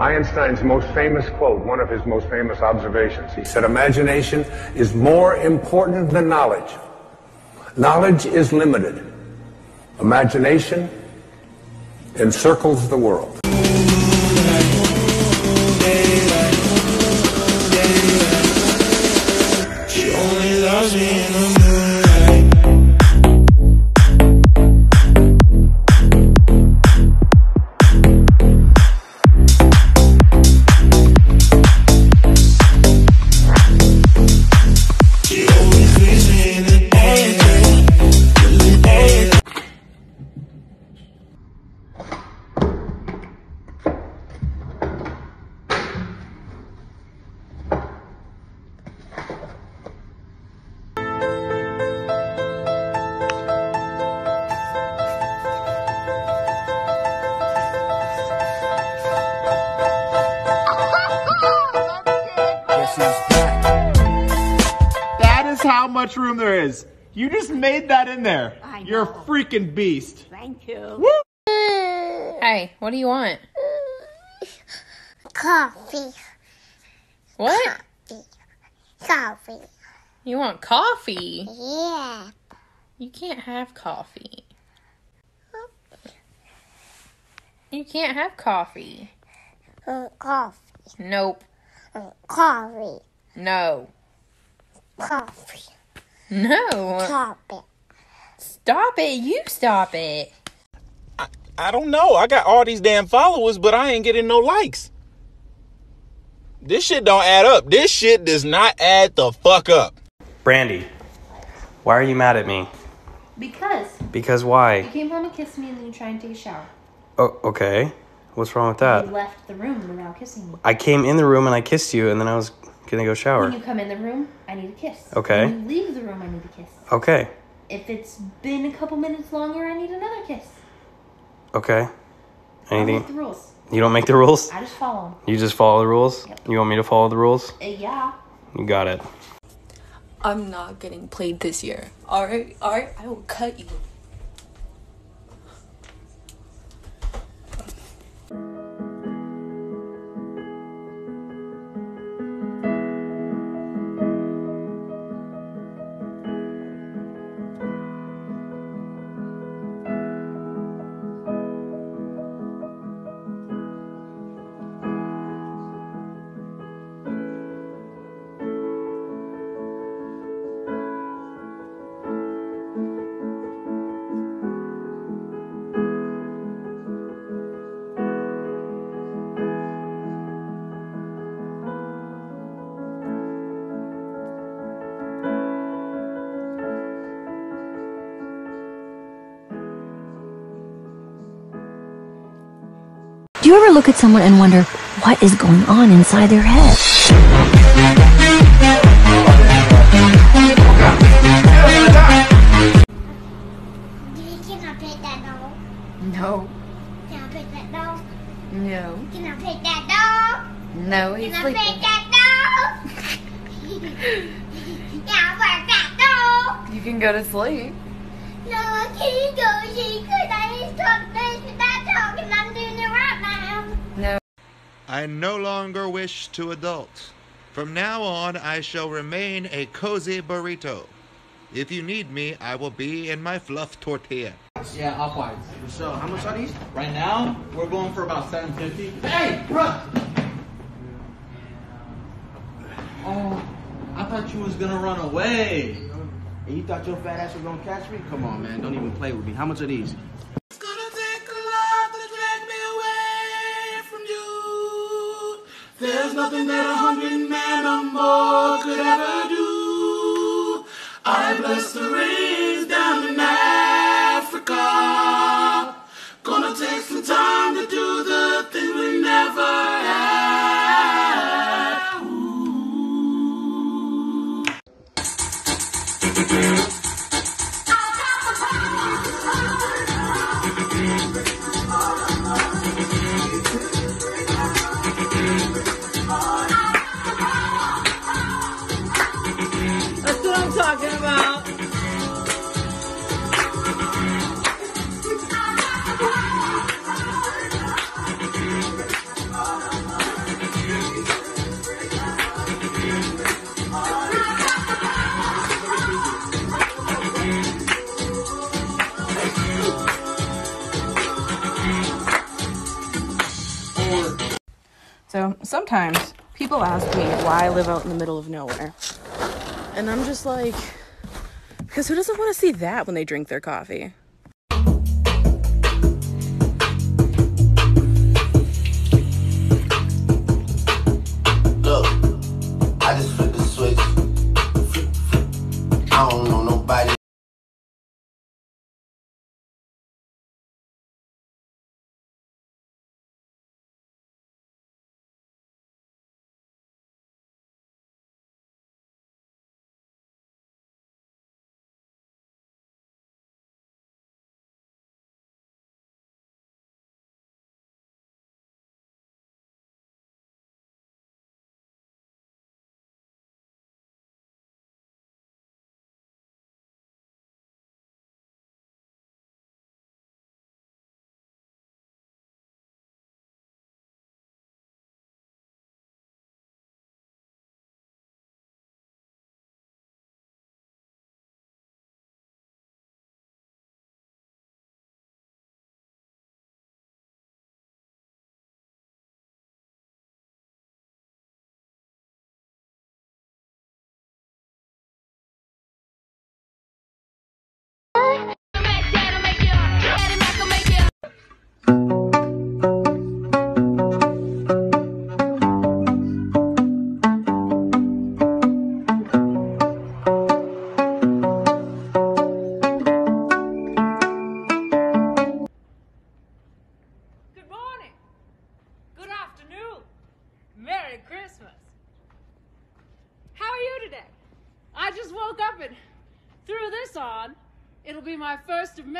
Einstein's most famous quote, one of his most famous observations. He said, Imagination is more important than knowledge. Knowledge is limited. Imagination encircles the world. How much room there is. You just made that in there. I You're a freaking beast. Thank you. Woo! Hey, what do you want? Coffee. What? Coffee. You want coffee? Yeah. You can't have coffee. You can't have coffee. Mm, Coffee. Nope. Mm, Coffee. No. Coffee. No. Coffee. Stop it. You stop it. I I don't know. I got all these damn followers, but I ain't getting no likes. This shit don't add up. This shit does not add the fuck up. Brandy, why are you mad at me? Because Because why? you why? came home and kissed me and then you tried to take a shower. Oh, okay. What's wrong with that? You left the room without kissing me. I came in the room and I kissed you, and then I was gonna go shower. When you come in the room, I need a kiss. Okay. When you leave the room, I need a kiss. Okay. If it's been a couple minutes longer, I need another kiss. Okay. I make the Anything? rules. You don't make the rules? I just follow 'em. You just follow the rules? Yep. You want me to follow the rules? Uh, yeah. You got it. I'm not getting played this year. Alright, alright, I will cut you. You ever look at someone and wonder what is going on inside their head? Can I pet that dog? No, Can I pet that dog? no, Can I pet that dog? no, he's Can I pet that dog? Can I pet that dog? You can go to sleep. No, I can't go see because I no longer wish to adult. From now on, I shall remain a cozy burrito. If you need me, I will be in my fluff tortilla. Yeah, sure. How much are these? Right now, we're going for about 750 Hey, bro! Oh, I thought you was gonna run away. And you thought your fat ass was gonna catch me? Come on, man. Don't even play with me. How much are these? Nothing that a hundred men sometimes people ask me why I live out in the middle of nowhere. And I'm just like, because who doesn't want to see that when they drink their coffee? Look, I just flipped the switch. I don't know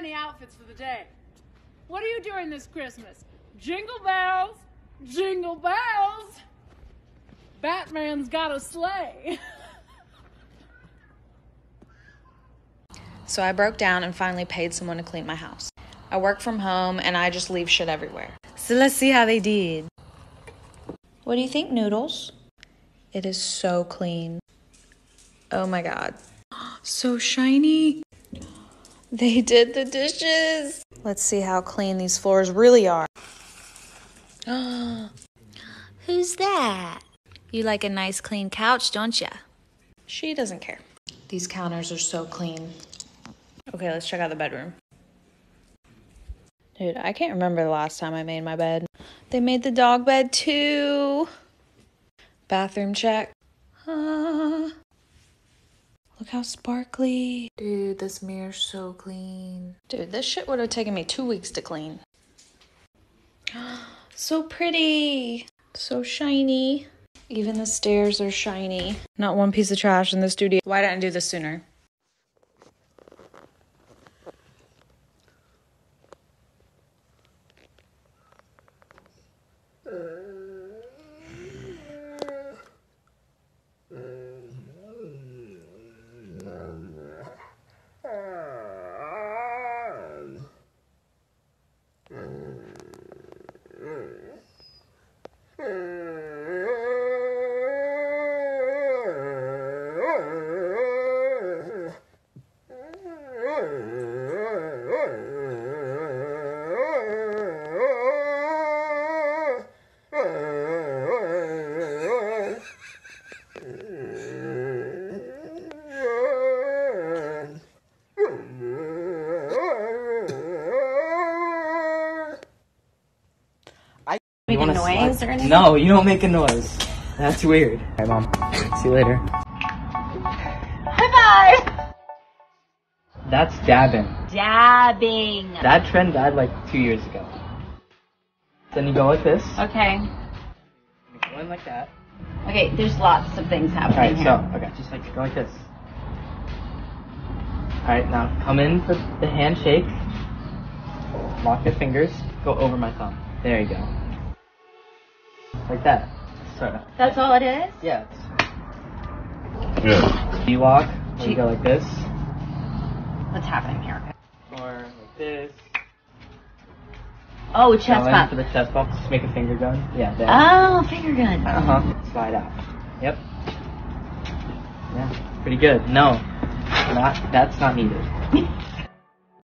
many outfits for the day. What are you doing this Christmas? Jingle bells, jingle bells. Batman's got a sleigh. So I broke down and finally paid someone to clean my house. I work from home and I just leave shit everywhere. So let's see how they did. What do you think, Noodles? It is so clean. Oh my god. So shiny. They did the dishes. Let's see how clean these floors really are. Who's that? You like a nice clean couch, don't ya? She doesn't care. These counters are so clean. Okay, let's check out the bedroom. Dude, I can't remember the last time I made my bed. They made the dog bed too. Bathroom check. Ah. Look how sparkly. Dude, this mirror's so clean. Dude, this shit would have taken me two weeks to clean. So pretty. So shiny. Even the stairs are shiny. Not one piece of trash in the studio. Why didn't I do this sooner? Make a noise or anything? No, you don't make a noise. That's weird. Alright, mom. See you later. That's dabbing. Dabbing. That trend died like two years ago. Then you go like this. Okay. You go in like that. Okay, there's lots of things happening Alright, here. so, okay, just like go like this. Alright, now come in for the handshake. Lock your fingers. Go over my thumb. There you go. Like that. Sort of. That's all it is? Yeah. Yeah. G walk. where You go like this. What's happening here? Or like this. Oh, chest Go in bump. For the chest bump. Just make a finger gun. Yeah, there. Oh, finger gun. Uh huh. Slide out. Yep. Yeah. Pretty good. No. Not. That's not needed.